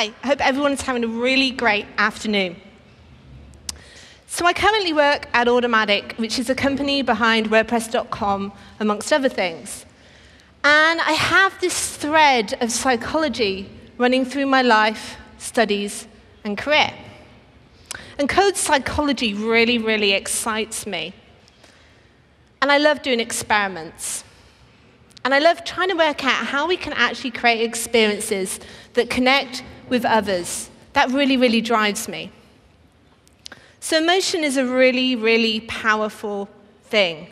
Hi, I hope everyone's having a really great afternoon. So, I currently work at Automattic, which is a company behind WordPress.com, amongst other things. And I have this thread of psychology running through my life, studies, and career. And code psychology really, really excites me. And I love doing experiments. And I love trying to work out how we can actually create experiences that connect with others. That really, really drives me. So, emotion is a really, really powerful thing.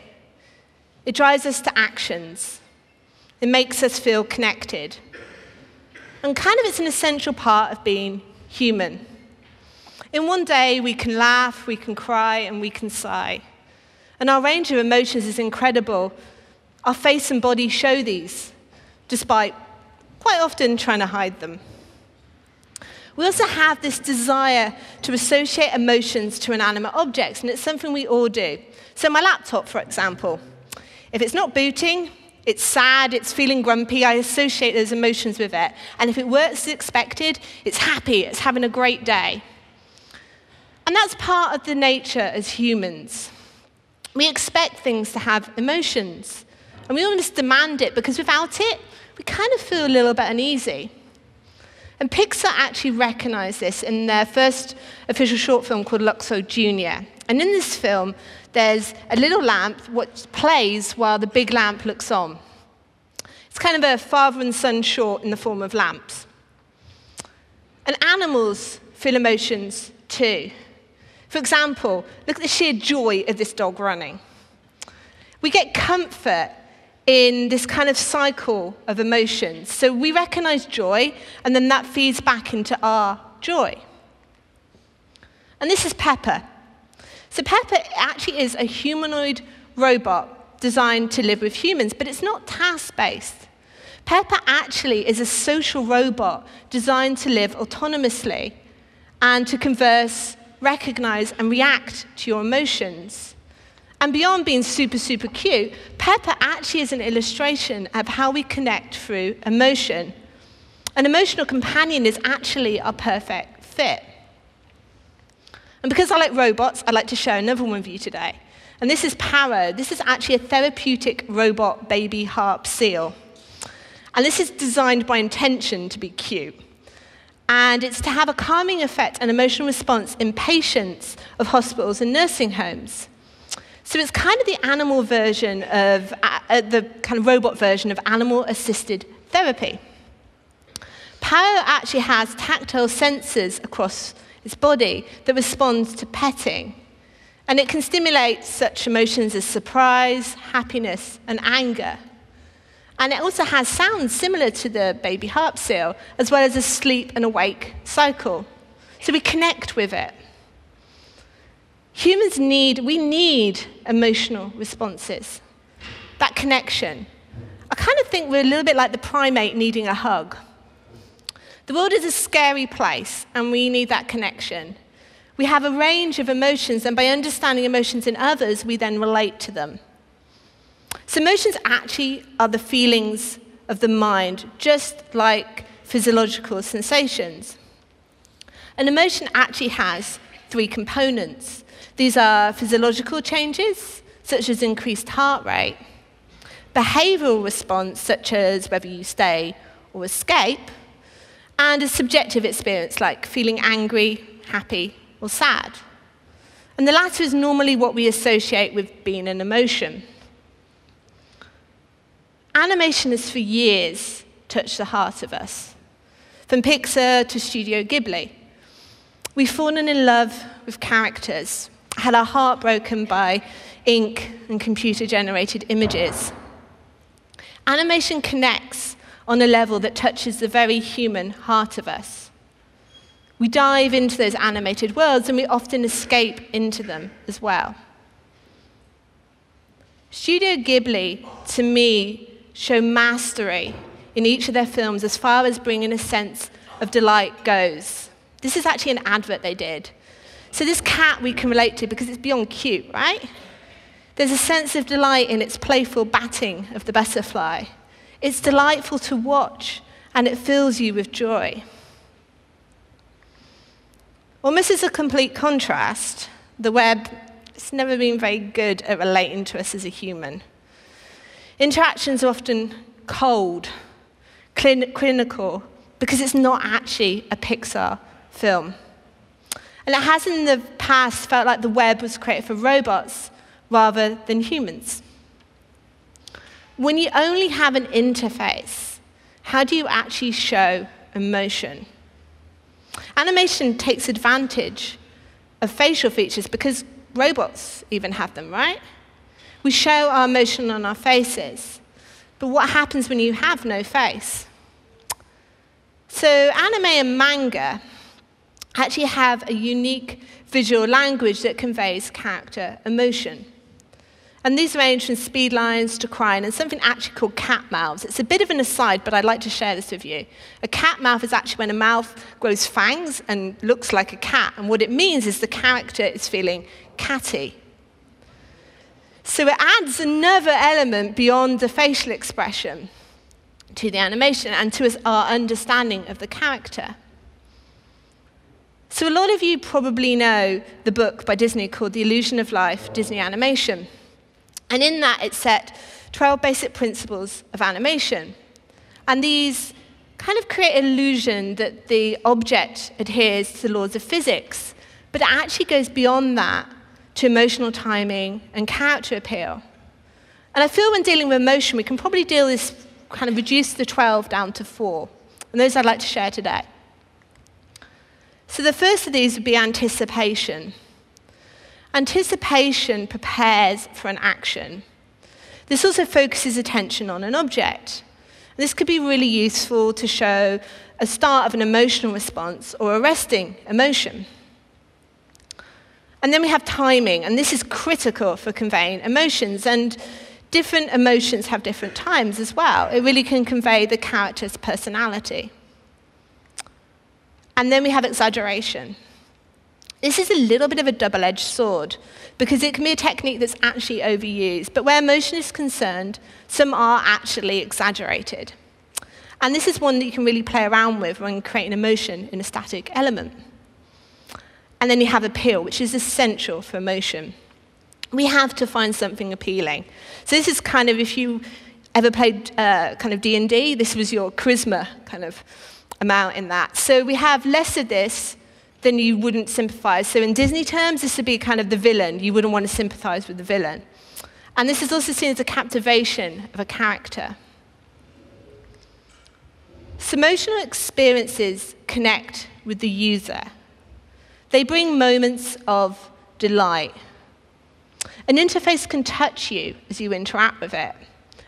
It drives us to actions, it makes us feel connected. And kind of it's an essential part of being human. In one day, we can laugh, we can cry, and we can sigh. And our range of emotions is incredible. Our face and body show these, despite quite often trying to hide them. We also have this desire to associate emotions to inanimate objects, and it's something we all do. So, my laptop, for example, if it's not booting, it's sad, it's feeling grumpy, I associate those emotions with it. And if it works as expected, it's happy, it's having a great day. And that's part of the nature as humans. We expect things to have emotions, and we almost demand it because without it, we kind of feel a little bit uneasy. And Pixar actually recognized this in their first official short film called Luxo Jr. And in this film, there's a little lamp which plays while the big lamp looks on. It's kind of a father and son short in the form of lamps. And animals feel emotions too. For example, look at the sheer joy of this dog running. We get comfort in this kind of cycle of emotions. So we recognize joy, and then that feeds back into our joy. And this is Pepper. So Pepper actually is a humanoid robot designed to live with humans, but it's not task based. Pepper actually is a social robot designed to live autonomously and to converse, recognize, and react to your emotions. And beyond being super, super cute, Pepper actually is an illustration of how we connect through emotion. An emotional companion is actually our perfect fit. And because I like robots, I'd like to share another one with you today. And this is Paro. This is actually a therapeutic robot baby harp seal. And this is designed by intention to be cute. And it's to have a calming effect and emotional response in patients of hospitals and nursing homes. So it's kind of the animal version of, uh, uh the kind of robot version of animal assisted therapy. Paro actually has tactile sensors across its body that responds to petting. And it can stimulate such emotions as surprise, happiness, and anger. And it also has sounds similar to the baby harp seal, as well as a sleep and awake cycle. So we connect with it. Humans need, we need emotional responses, that connection. I kind of think we're a little bit like the primate needing a hug. The world is a scary place, and we need that connection. We have a range of emotions, and by understanding emotions in others, we then relate to them. So, emotions actually are the feelings of the mind, just like physiological sensations. An emotion actually has three components. These are physiological changes, such as increased heart rate, behavioral response, such as whether you stay or escape, and a subjective experience, like feeling angry, happy, or sad. And the latter is normally what we associate with being an emotion. Animation has for years touched the heart of us, from Pixar to Studio Ghibli. We've fallen in love with characters, had our heart broken by ink and computer generated images. Animation connects on a level that touches the very human heart of us. We dive into those animated worlds and we often escape into them as well. Studio Ghibli, to me, show mastery in each of their films as far as bringing a sense of delight goes. This is actually an advert they did. So, this cat we can relate to because it's beyond cute, right? There's a sense of delight in its playful batting of the butterfly. It's delightful to watch and it fills you with joy. Almost as a complete contrast, the web has never been very good at relating to us as a human. Interactions are often cold, clinical, because it's not actually a Pixar film. And it has in the past felt like the web was created for robots rather than humans. When you only have an interface, how do you actually show emotion? Animation takes advantage of facial features because robots even have them, right? We show our emotion on our faces. But what happens when you have no face? So, anime and manga actually have a unique visual language that conveys character emotion. And these range from speed lines to crying and something actually called cat mouths. It's a bit of an aside, but I'd like to share this with you. A cat mouth is actually when a mouth grows fangs and looks like a cat. And what it means is the character is feeling catty. So it adds another element beyond the facial expression to the animation and to our understanding of the character. So, a lot of you probably know the book by Disney called The Illusion of Life Disney Animation. And in that, it set 12 basic principles of animation. And these kind of create an illusion that the object adheres to the laws of physics, but it actually goes beyond that to emotional timing and character appeal. And I feel when dealing with emotion, we can probably deal this, kind of reduce the 12 down to four. And those I'd like to share today. So the first of these would be anticipation. Anticipation prepares for an action. This also focuses attention on an object. This could be really useful to show a start of an emotional response or a resting emotion. And then we have timing, and this is critical for conveying emotions. And different emotions have different times as well. It really can convey the character's personality. And then we have exaggeration. This is a little bit of a double edged sword because it can be a technique that's actually overused. But where emotion is concerned, some are actually exaggerated. And this is one that you can really play around with when creating emotion in a static element. And then you have appeal, which is essential for emotion. We have to find something appealing. So this is kind of if you ever played uh, kind of D&D, this was your charisma kind of amount in that. So we have less of this than you wouldn't sympathize. So in Disney terms, this would be kind of the villain. You wouldn't want to sympathize with the villain. And this is also seen as a captivation of a character. So emotional experiences connect with the user. They bring moments of delight. An interface can touch you as you interact with it.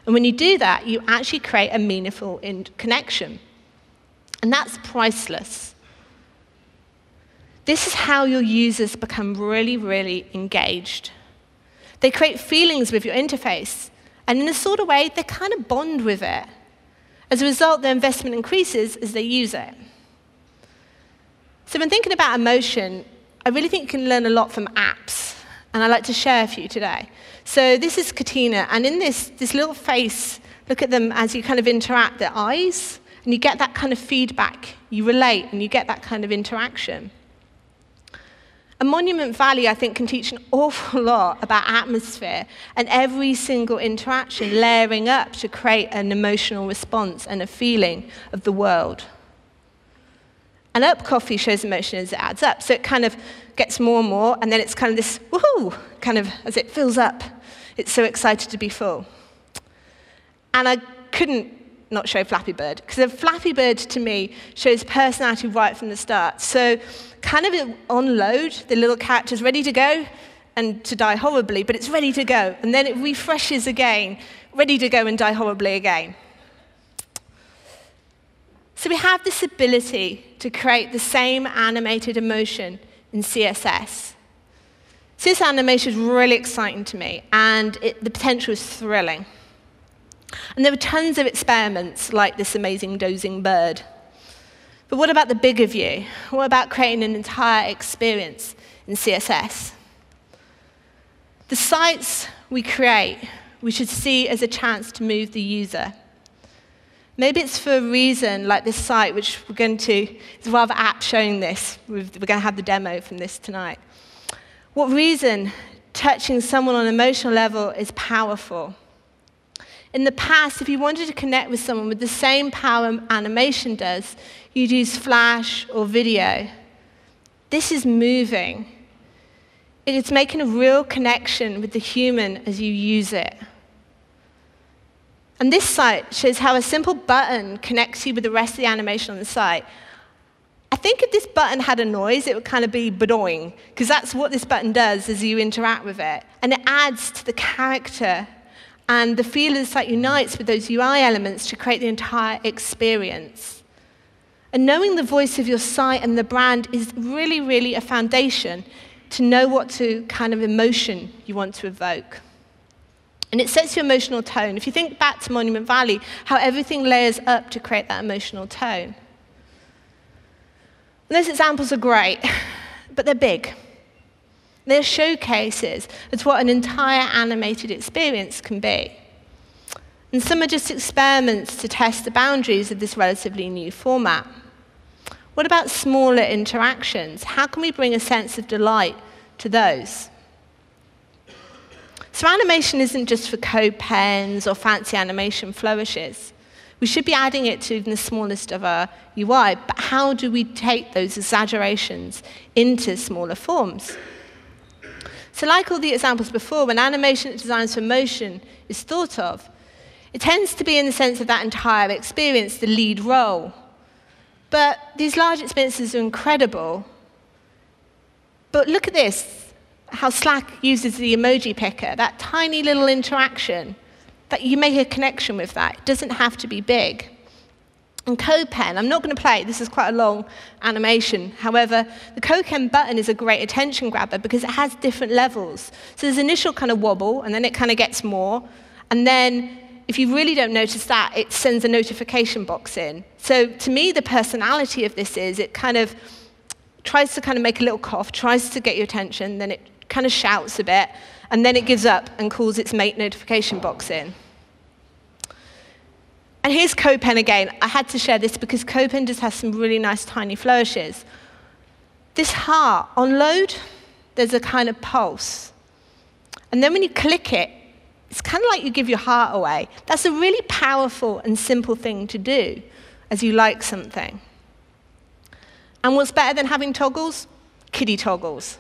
And when you do that, you actually create a meaningful connection. And that's priceless. This is how your users become really, really engaged. They create feelings with your interface, and in a sort of way, they kind of bond with it. As a result, their investment increases as they use it. So, when thinking about emotion, I really think you can learn a lot from apps, and I'd like to share a few today. So, this is Katina, and in this, this little face, look at them as you kind of interact, their eyes, and you get that kind of feedback. You relate, and you get that kind of interaction. A Monument Valley, I think, can teach an awful lot about atmosphere and every single interaction layering up to create an emotional response and a feeling of the world. And Up Coffee shows emotion as it adds up. So it kind of gets more and more, and then it's kind of this woohoo, kind of as it fills up. It's so excited to be full. And I couldn't not show Flappy Bird, because a Flappy Bird to me shows personality right from the start. So kind of on load, the little character's ready to go and to die horribly, but it's ready to go. And then it refreshes again, ready to go and die horribly again. So we have this ability to create the same animated emotion in CSS. So this animation is really exciting to me, and it, the potential is thrilling. And there were tons of experiments like this amazing dozing bird. But what about the bigger view? What about creating an entire experience in CSS? The sites we create, we should see as a chance to move the user. Maybe it's for a reason like this site, which we're going to, it's rather apt showing this. We're going to have the demo from this tonight. What reason touching someone on an emotional level is powerful? In the past, if you wanted to connect with someone with the same power animation does, you'd use flash or video. This is moving. It's making a real connection with the human as you use it. And this site shows how a simple button connects you with the rest of the animation on the site. I think if this button had a noise, it would kind of be badoing, because that's what this button does as you interact with it. And it adds to the character and the feel of the unites with those UI elements to create the entire experience. And knowing the voice of your site and the brand is really, really a foundation to know what to kind of emotion you want to evoke. And it sets your emotional tone. If you think back to Monument Valley, how everything layers up to create that emotional tone. And those examples are great, but they're big. They're showcases of what an entire animated experience can be. And some are just experiments to test the boundaries of this relatively new format. What about smaller interactions? How can we bring a sense of delight to those? So animation isn't just for CodePens or fancy animation flourishes. We should be adding it to even the smallest of our UI, but how do we take those exaggerations into smaller forms? So like all the examples before, when animation designs for motion is thought of, it tends to be in the sense of that entire experience, the lead role. But these large experiences are incredible. But look at this, how Slack uses the emoji picker, that tiny little interaction, that you make a connection with that. It doesn't have to be big. And CodePen, I'm not going to play, it, this is quite a long animation. However, the CodePen button is a great attention grabber because it has different levels. So there's initial kind of wobble, and then it kind of gets more. And then, if you really don't notice that, it sends a notification box in. So to me, the personality of this is it kind of tries to kind of make a little cough, tries to get your attention, then it kind of shouts a bit, and then it gives up and calls its mate notification box in. And here's CodePen again. I had to share this because CodePen just has some really nice tiny flourishes. This heart, on load, there's a kind of pulse. And then when you click it, it's kind of like you give your heart away. That's a really powerful and simple thing to do as you like something. And what's better than having toggles? Kiddie toggles.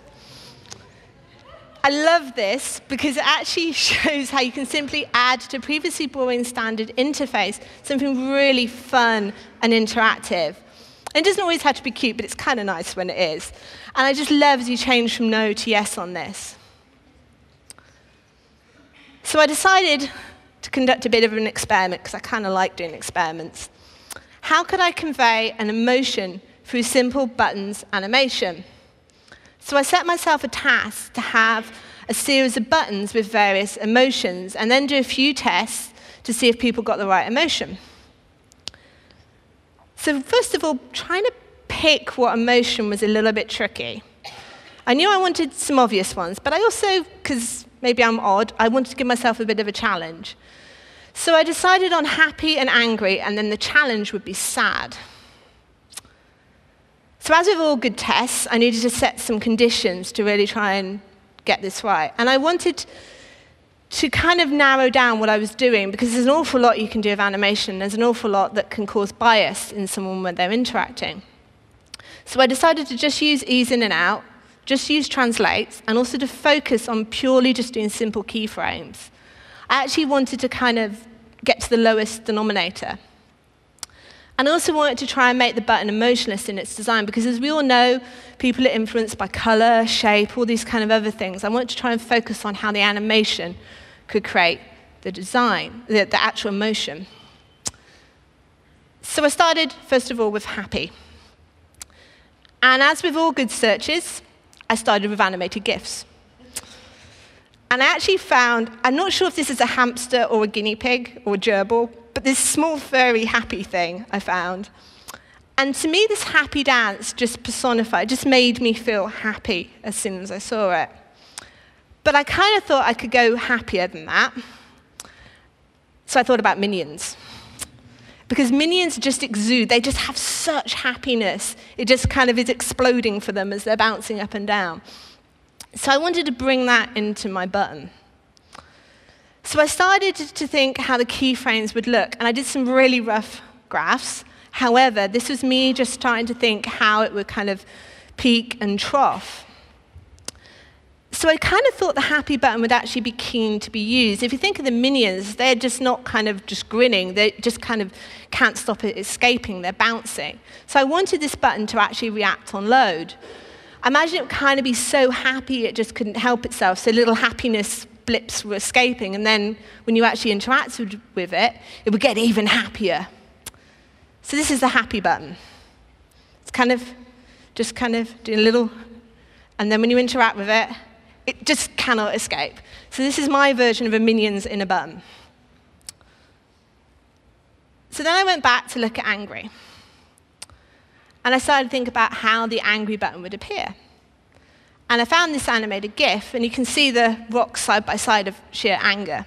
I love this because it actually shows how you can simply add to previously boring standard interface something really fun and interactive. It doesn't always have to be cute, but it's kind of nice when it is. And I just love as you change from no to yes on this. So I decided to conduct a bit of an experiment because I kind of like doing experiments. How could I convey an emotion through simple buttons animation? So I set myself a task to have a series of buttons with various emotions and then do a few tests to see if people got the right emotion. So first of all, trying to pick what emotion was a little bit tricky. I knew I wanted some obvious ones, but I also, because maybe I'm odd, I wanted to give myself a bit of a challenge. So I decided on happy and angry, and then the challenge would be sad. So, as with all good tests, I needed to set some conditions to really try and get this right. And I wanted to kind of narrow down what I was doing because there's an awful lot you can do with animation. There's an awful lot that can cause bias in someone when they're interacting. So I decided to just use ease in and out, just use translates, and also to focus on purely just doing simple keyframes. I actually wanted to kind of get to the lowest denominator. And I also wanted to try and make the button emotionless in its design because, as we all know, people are influenced by color, shape, all these kind of other things. I wanted to try and focus on how the animation could create the design, the, the actual emotion. So I started, first of all, with happy. And as with all good searches, I started with animated GIFs. And I actually found, I'm not sure if this is a hamster or a guinea pig or a gerbil, but this small, furry, happy thing I found. And to me, this happy dance just personified, just made me feel happy as soon as I saw it. But I kind of thought I could go happier than that. So I thought about minions. because minions just exude, they just have such happiness. It just kind of is exploding for them as they're bouncing up and down. So I wanted to bring that into my button. So I started to think how the keyframes would look, and I did some really rough graphs. However, this was me just starting to think how it would kind of peak and trough. So I kind of thought the happy button would actually be keen to be used. If you think of the minions, they're just not kind of just grinning, they just kind of can't stop it escaping, they're bouncing. So I wanted this button to actually react on load. Imagine it would kind of be so happy it just couldn't help itself, so little happiness blips were escaping, and then when you actually interacted with it, it would get even happier. So this is the happy button. It's kind of just kind of doing a little, and then when you interact with it, it just cannot escape. So this is my version of a minions in a button. So then I went back to look at angry. And I started to think about how the angry button would appear. And I found this animated GIF, and you can see the rocks side by side of sheer anger.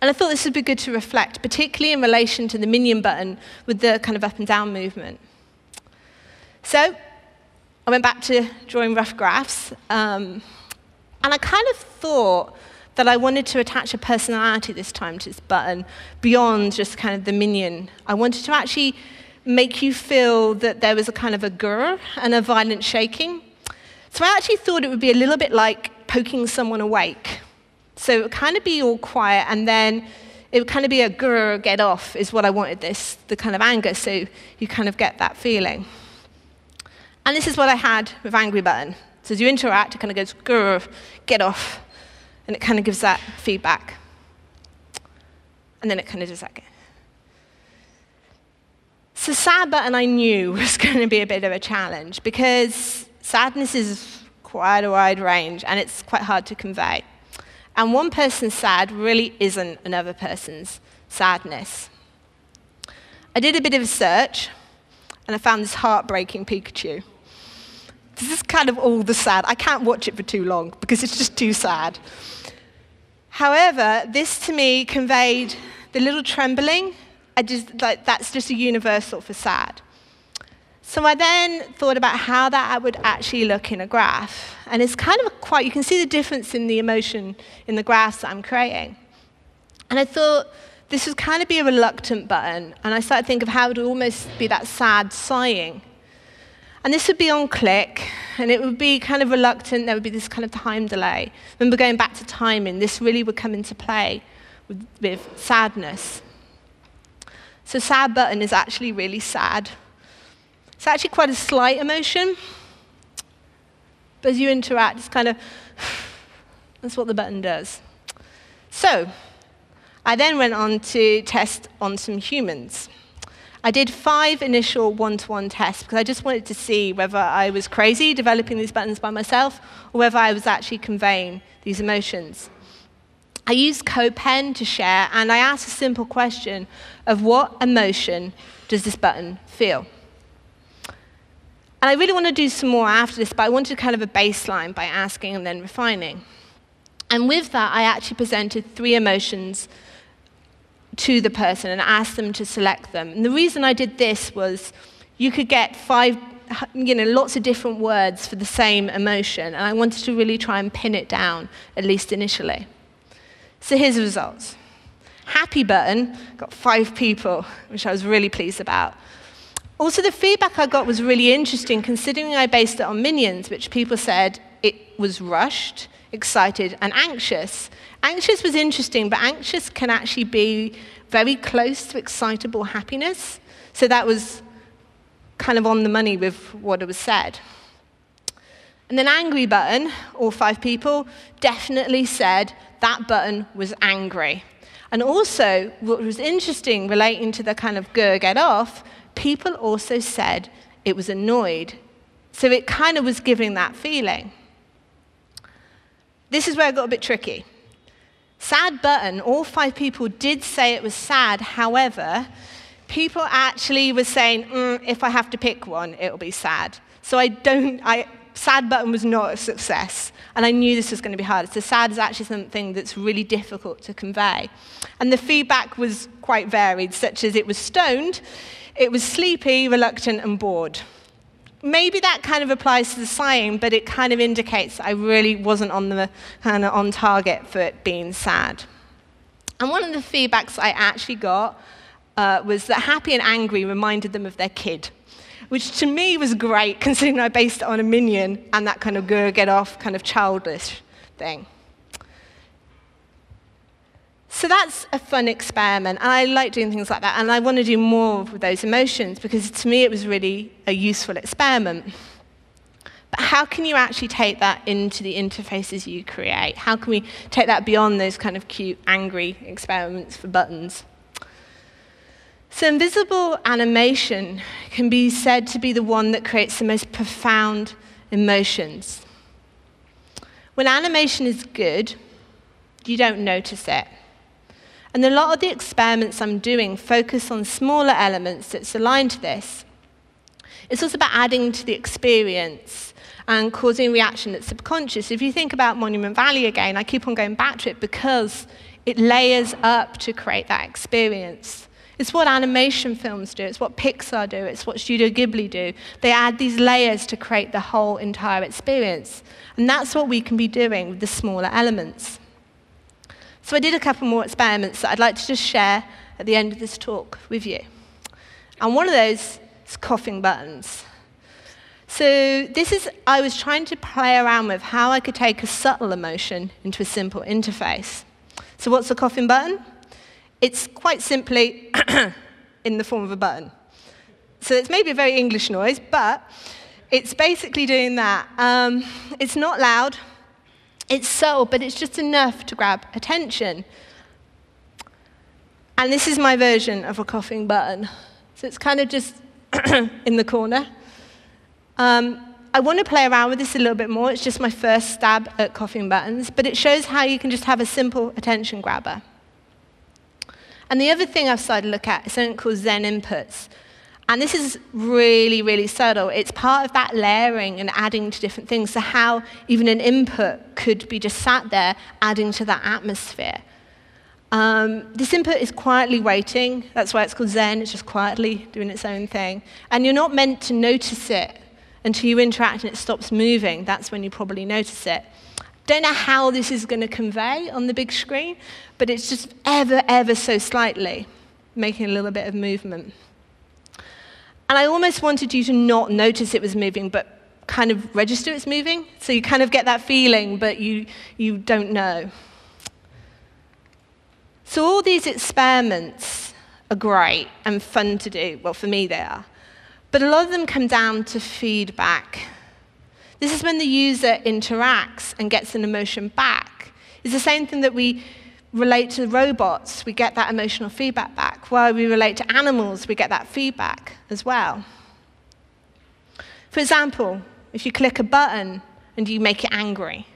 And I thought this would be good to reflect, particularly in relation to the minion button with the kind of up and down movement. So I went back to drawing rough graphs, um, and I kind of thought that I wanted to attach a personality this time to this button beyond just kind of the minion. I wanted to actually make you feel that there was a kind of a grr and a violent shaking. So I actually thought it would be a little bit like poking someone awake. So it would kind of be all quiet, and then it would kind of be a grr, get off, is what I wanted this, the kind of anger, so you kind of get that feeling. And this is what I had with Angry Button. So as you interact, it kind of goes, Grr, get off. And it kind of gives that feedback. And then it kind of does that. So sad button I knew was going to be a bit of a challenge because sadness is quite a wide range and it's quite hard to convey. And one person's sad really isn't another person's sadness. I did a bit of a search and I found this heartbreaking Pikachu. This is kind of all the sad. I can't watch it for too long because it's just too sad. However, this to me conveyed the little trembling. I just, like, that's just a universal for sad. So I then thought about how that would actually look in a graph. And it's kind of quite, you can see the difference in the emotion in the graphs that I'm creating. And I thought this would kind of be a reluctant button. And I started to think of how it would almost be that sad sighing. And this would be on click, and it would be kind of reluctant. There would be this kind of time delay. Remember going back to timing, this really would come into play with, with sadness. So sad button is actually really sad. It's actually quite a slight emotion. But as you interact, it's kind of, that's what the button does. So I then went on to test on some humans. I did five initial one-to-one tests because I just wanted to see whether I was crazy developing these buttons by myself or whether I was actually conveying these emotions. I used CodePen to share, and I asked a simple question of what emotion does this button feel? And I really want to do some more after this, but I wanted kind of a baseline by asking and then refining. And with that, I actually presented three emotions to the person and asked them to select them. And the reason I did this was you could get five, you know, lots of different words for the same emotion, and I wanted to really try and pin it down, at least initially. So here's the results. Happy button got five people, which I was really pleased about. Also, the feedback I got was really interesting, considering I based it on minions, which people said it was rushed, excited, and anxious. Anxious was interesting, but anxious can actually be very close to excitable happiness. So that was kind of on the money with what it was said. And then angry button, all five people, definitely said that button was angry. And also, what was interesting relating to the kind of go get off, people also said it was annoyed. So it kind of was giving that feeling. This is where it got a bit tricky. Sad button, all five people did say it was sad. However, people actually were saying, mm, if I have to pick one, it'll be sad. So I don't, I sad button was not a success. And I knew this was going to be hard. So sad is actually something that's really difficult to convey. And the feedback was quite varied, such as it was stoned, it was sleepy, reluctant, and bored. Maybe that kind of applies to the sighing, but it kind of indicates I really wasn't on the kind of on target for it being sad. And one of the feedbacks I actually got uh, was that happy and angry reminded them of their kid which to me was great considering I based it on a minion and that kind of go get off kind of childish thing. So that's a fun experiment, and I like doing things like that, and I want to do more with those emotions because to me it was really a useful experiment. But how can you actually take that into the interfaces you create? How can we take that beyond those kind of cute, angry experiments for buttons? So, invisible animation can be said to be the one that creates the most profound emotions. When animation is good, you don't notice it. And a lot of the experiments I'm doing focus on smaller elements that's aligned to this. It's also about adding to the experience and causing reaction that's subconscious. If you think about Monument Valley again, I keep on going back to it because it layers up to create that experience. It's what animation films do, it's what Pixar do, it's what Studio Ghibli do. They add these layers to create the whole entire experience. And that's what we can be doing with the smaller elements. So I did a couple more experiments that I'd like to just share at the end of this talk with you. And one of those is coughing buttons. So this is, I was trying to play around with how I could take a subtle emotion into a simple interface. So what's a coughing button? It's quite simply in the form of a button. So it's maybe a very English noise, but it's basically doing that. Um, it's not loud, it's subtle, but it's just enough to grab attention. And this is my version of a coughing button. So it's kind of just in the corner. Um, I want to play around with this a little bit more. It's just my first stab at coughing buttons, but it shows how you can just have a simple attention grabber. And the other thing I've started to look at is something called Zen inputs. And this is really, really subtle. It's part of that layering and adding to different things. So, how even an input could be just sat there adding to that atmosphere. Um, this input is quietly waiting. That's why it's called Zen. It's just quietly doing its own thing. And you're not meant to notice it until you interact and it stops moving. That's when you probably notice it. Don't know how this is going to convey on the big screen, but it's just ever, ever so slightly making a little bit of movement. And I almost wanted you to not notice it was moving, but kind of register it's moving. So you kind of get that feeling, but you, you don't know. So all these experiments are great and fun to do. Well, for me, they are. But a lot of them come down to feedback. This is when the user interacts and gets an emotion back. It's the same thing that we relate to robots, we get that emotional feedback back. While we relate to animals, we get that feedback as well. For example, if you click a button and you make it angry,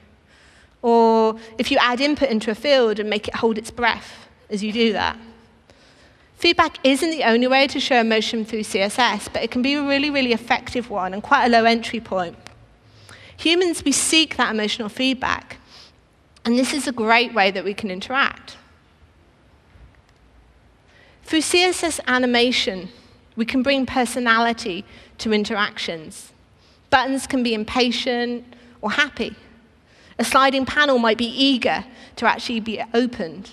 or if you add input into a field and make it hold its breath as you do that. Feedback isn't the only way to show emotion through CSS, but it can be a really, really effective one and quite a low entry point. Humans, we seek that emotional feedback. And this is a great way that we can interact. Through CSS animation, we can bring personality to interactions. Buttons can be impatient or happy. A sliding panel might be eager to actually be opened.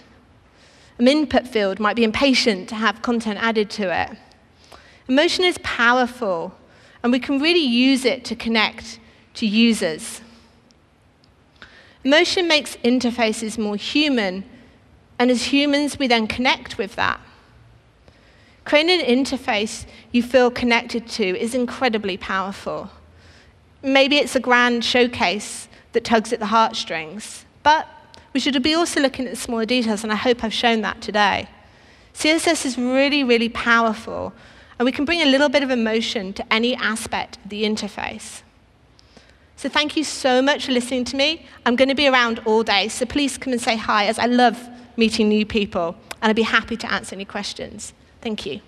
An input field might be impatient to have content added to it. Emotion is powerful, and we can really use it to connect to users. Emotion makes interfaces more human, and as humans, we then connect with that. Creating an interface you feel connected to is incredibly powerful. Maybe it's a grand showcase that tugs at the heartstrings, but we should be also looking at the smaller details, and I hope I've shown that today. CSS is really, really powerful, and we can bring a little bit of emotion to any aspect of the interface. So thank you so much for listening to me. I'm going to be around all day, so please come and say hi, as I love meeting new people, and I'd be happy to answer any questions. Thank you.